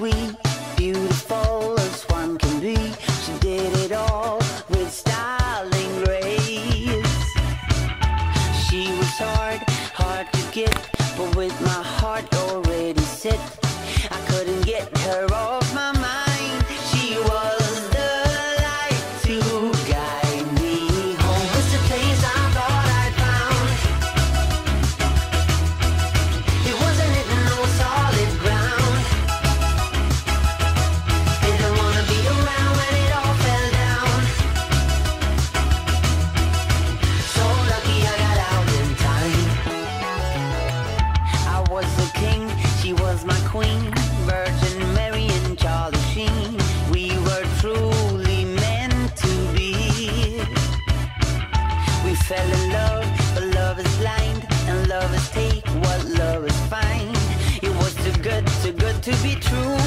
sweet, beautiful as one can be. She did it all with style and grace. She was hard, hard to get. Queen, Virgin Mary and Charlie Sheen. We were truly meant to be. We fell in love, but love is blind, and lovers take what lovers find. It was too good, too good to be true.